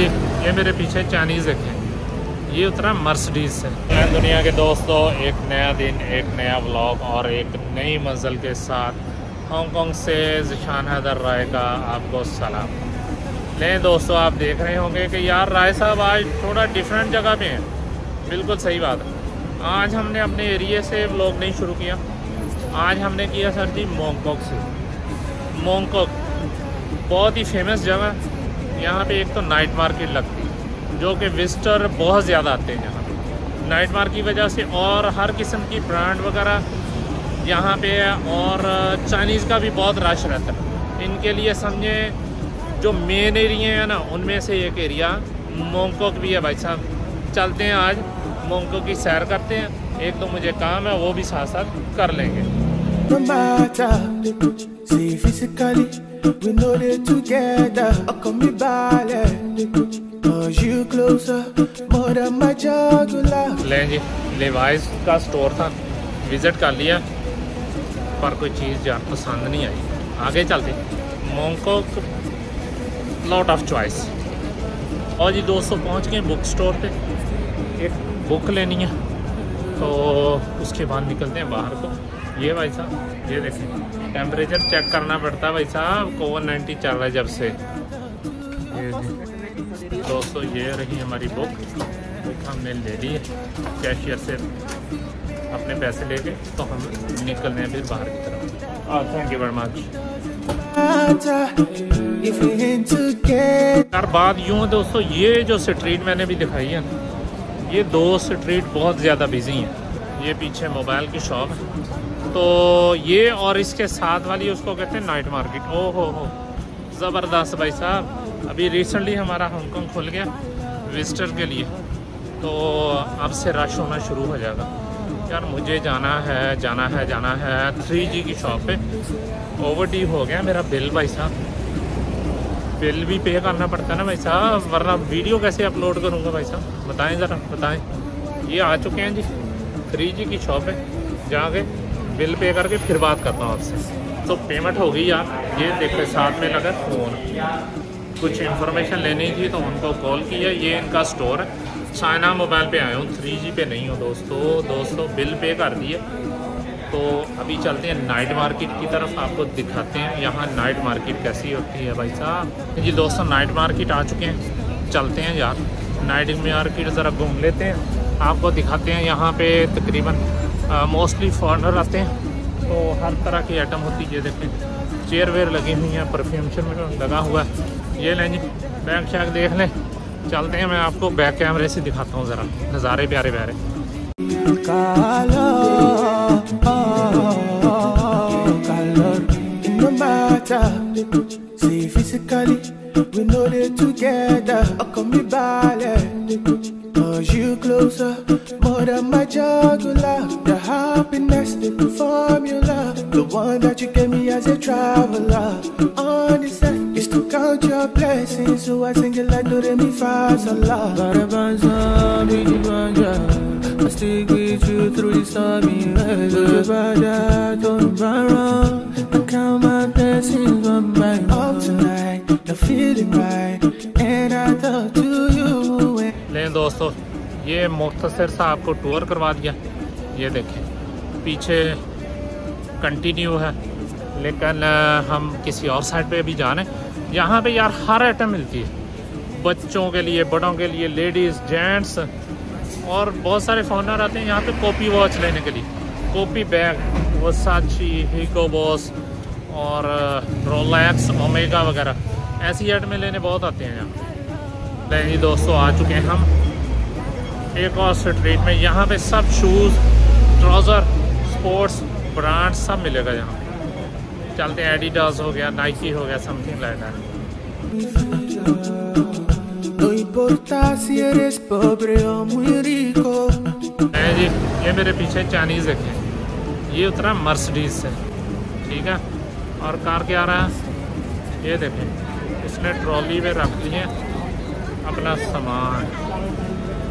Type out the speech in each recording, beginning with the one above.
जी, ये मेरे पीछे चाइनीज़ देखें ये उतरा मर्सडीज से दुनिया के दोस्तों, एक नया दिन, एक नया ब्लॉग और एक नई मंजिल के साथ हांगकांग से जिशान हैदर राय का आपको सलाम। ले दोस्तों, आप देख रहे होंगे कि यार राय साहब आज थोड़ा डिफरेंट जगह पे हैं। बिल्कुल सही बात। है आज हमने अपने एरिए से ब्लॉग नहीं शुरू किया। आज हमने किया सर जी मोंगकॉक से। मोंगकॉक बहुत ही फ़ेमस जगह। यहाँ पे एक तो नाइट मार्केट लगती है जो कि विजिटर बहुत ज़्यादा आते हैं यहाँ नाइट मार्केट की वजह से और हर किस्म की ब्रांड वगैरह यहाँ पे है और चाइनीज़ का भी बहुत रश रहता है। इनके लिए समझे, जो मेन एरिया है ना, उनमें से एक एरिया मोंगकोक भी है भाई साहब। चलते हैं आज मोंगकोक की सैर करते हैं। एक तो मुझे काम है, वो भी साथ साथ कर लेंगे। We know they together. I come me ballet, cause you closer, more than my jugular. जी लेवाइस का स्टोर था। विज़िट कर लिया। पर कोई चीज़ जान पसंद नहीं आई। आगे चलते। मोंगकोक लॉट ऑफ़ चॉइस और जी दोस्तों पहुँच गए बुक स्टोर पे। एक बुक लेनी है। तो उसके बाद निकलते हैं बाहर को। ये भाई साहब ये देखें टेम्परेचर चेक करना पड़ता है भाई साहब कोविड नाइन्टीन चल रहा है जब से। दोस्तों ये रही हमारी बुक हमने ले ली है कैशियर से अपने पैसे ले लेके तो हम निकल रहे हैं फिर बाहर की तरफ़। Thank you very much. यार बात यूँ है दोस्तों ये जो स्ट्रीट मैंने भी दिखाई है ये दो स्ट्रीट बहुत ज़्यादा बिज़ी हैं। ये पीछे मोबाइल की शॉप है। तो ये और इसके साथ वाली उसको कहते हैं नाइट मार्केट ओ हो हो ज़बरदस्त भाई साहब। अभी रिसेंटली हमारा हांगकांग खुल गया विजिटर के लिए। तो अब से रश होना शुरू हो जाएगा। यार मुझे जाना है जाना है जाना है। थ्री जी की शॉप पे। ओवर डी हो गया मेरा बिल भाई साहब। बिल भी पे करना पड़ता है ना भाई साहब। वरना वीडियो कैसे अपलोड करूँगा भाई साहब? बताएँ ज़रा, बताएँ। ये आ चुके हैं जी। थ्री जी की शॉप है। जाके बिल पे करके फिर बात करता हूँ आपसे। तो पेमेंट हो गई यार ये देखो, साथ में लगा फ़ोन कुछ इन्फॉर्मेशन लेनी थी तो उनको कॉल किया। ये इनका स्टोर है। चाइना मोबाइल पे आया हूँ। थ्री जी पे नहीं हूँ दोस्तों। दोस्तों, बिल पे कर दिए। तो अभी चलते हैं नाइट मार्केट की तरफ़। आपको दिखाते हैं यहाँ नाइट मार्केट कैसी होती है भाई साहब। जी दोस्तों नाइट मार्केट आ चुके हैं। चलते हैं यार। नाइट मार्केट ज़रा घूम लेते हैं। आपको दिखाते हैं यहाँ पे तकरीबन मोस्टली फॉरनर आते हैं तो हर तरह की आइटम होती है देखें। चेयर वेयर लगी हुई हैं परफ्यूम लगा हुआ है। ये लें जी बैग शैग देख लें। चलते हैं मैं आपको बैक कैमरे से दिखाता हूँ ज़रा नज़ारे प्यारे प्यारे। physically, we know together. Come cause you closer, more than my jugular. The happiness, the formula, the one that you gave me as a traveler. On this earth is to count your blessings, so I sing it like do re mi fa sol la. Barabanza, bidi banja. I stick with you through the stormy weather. Bada, don't borrow. I count my blessings by one. Up tonight, the feeling right, and I thought to when- दोस्तों, ये मुख्तसर सा आपको tour करवा दिया। ये देखें, पीछे कंटिन्यू है, लेकिन हम किसी और साइड पे भी जाना है। यहाँ पे यार हर आइटम मिलती है। बच्चों के लिए, बड़ों के लिए लेडीज़ जेंट्स और बहुत सारे फॉरनर आते हैं यहाँ पे कॉपी वॉच लेने के लिए। Copy bag Versace Hugo Boss और रोलैक्स ओमेगा वगैरह। ऐसी आइटमें लेने बहुत आते हैं यहाँ। नहीं दोस्तों, आ चुके हैं हम। एक और स्ट्रीट में यहाँ पे सब शूज़ ट्राउज़र स्पोर्ट्स ब्रांड सब मिलेगा यहाँ पे। चलते हैं एडिडास हो गया नाइकी हो गया समथिंग लाइक दैट जी ये मेरे पीछे चाइनीज़ देखें। ये उतरा मर्सडीज से ठीक है? और कार क्या रहा है? ये देखें इसने ट्रॉली में रख लिए अपना सामान।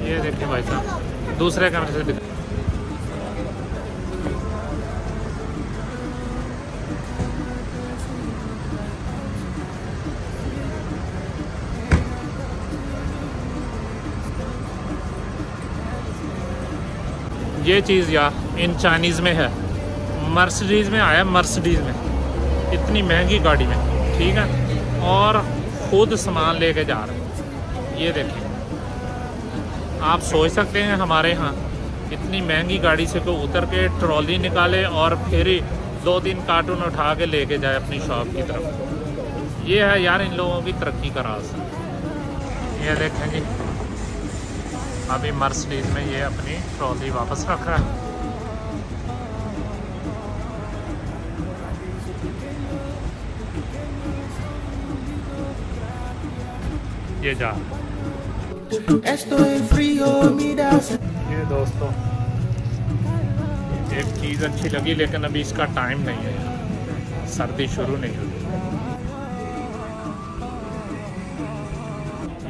ये देखें भाई साहब, दूसरे कैमरे से दिखा ये चीज़ यार, इन चाइनीज़ में है। मर्सडीज़ में आया मर्सडीज़ में। इतनी महँगी गाड़ी में ठीक है? और ख़ुद सामान लेके जा रहे हैं। ये देखिए। आप सोच सकते हैं हमारे यहाँ। इतनी महँगी गाड़ी से को उतर के ट्रॉली निकाले और फिर ही दो तीन कार्टून उठा के लेके जाए अपनी शॉप की तरफ़। ये है यार इन लोगों की तरक्की का राज। ये देखें जी। अभी मर्सडीज में ये अपनी ट्रॉली वापस रख रहा है। ये जा. ये दोस्तों, एक चीज़ अच्छी लगी, लेकिन अभी इसका टाइम नहीं है। सर्दी शुरू नहीं हुई।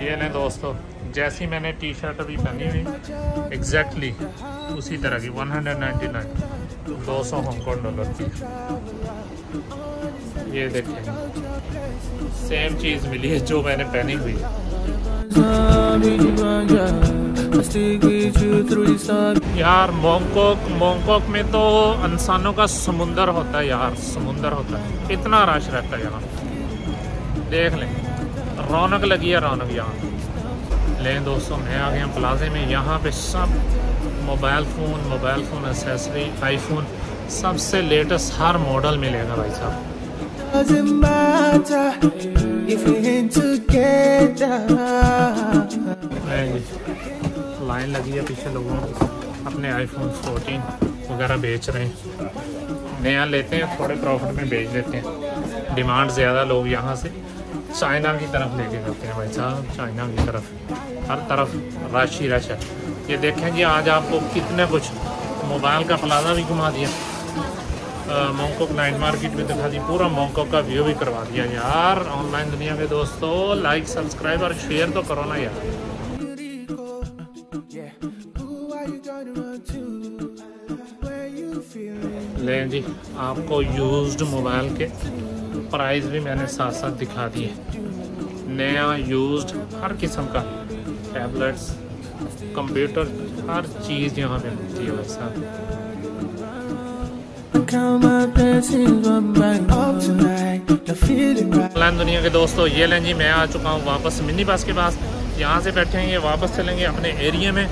ये ने दोस्तों, जैसी मैंने टी शर्ट अभी पहनी हुई एग्जैक्टली उसी तरह की 199 200 हांगकॉन्ग डॉलर की ये देखें सेम चीज़ मिली है जो मैंने पहनी हुई। है यार मोंकोक मोंकोक में तो इंसानों का समुंदर होता है यार, समुंदर होता है। इतना रश रहता है यहाँ देख लें, रौनक लगी है रौनक यहाँ। लें दोस्तों, मैं आ गया प्लाजे में। यहाँ पे सब mobile phone mobile phone accessory iPhone सबसे लेटेस्ट हर मॉडल मिलेगा भाई साहब। लाइन लगी है पीछे लोगों अपने आईफोन 14 वगैरह बेच रहे हैं। नया लेते हैं, थोड़े प्रॉफिट में बेच देते हैं। डिमांड ज़्यादा लोग यहाँ से चाइना की तरफ़ लेके जाते हैं भाई साहब चाइना की तरफ़। हर तरफ़ रश ही रश है। ये देखें कि आज आपको कितने कुछ मोबाइल का प्लाजा भी घुमा दिया। मोंकोक नाइट मार्केट भी दिखा दी, पूरा मोंकोक का व्यू भी करवा दिया। यार ऑनलाइन दुनिया में दोस्तों लाइक सब्सक्राइब और शेयर तो करो ना यार। Yeah. Who are you gonna run to? Where you feeling? लें जी, आपको यूज्ड मोबाइल के प्राइस भी मैंने साथ साथ दिखा दिए नया यूज्ड हर किस्म का टैबलेट्स कंप्यूटर हर चीज़ यहाँ पे मिलती है भाई दुनिया के दोस्तों, ये लें जी, मैं आ चुका हूँ वापस मिनी बस के पास यहाँ से बैठेंगे वापस चलेंगे अपने एरिए में।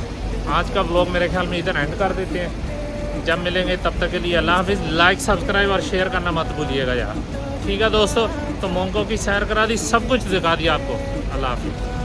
आज का ब्लॉग मेरे ख्याल में इधर एंड कर देते हैं। जब मिलेंगे तब तक के लिए अल्लाह हाफिज़। लाइक सब्सक्राइब और शेयर करना मत भूलिएगा यार। ठीक है दोस्तों तो मोंगो की सैर करा दी, सब कुछ दिखा दिया आपको। अल्लाह हाफिज़।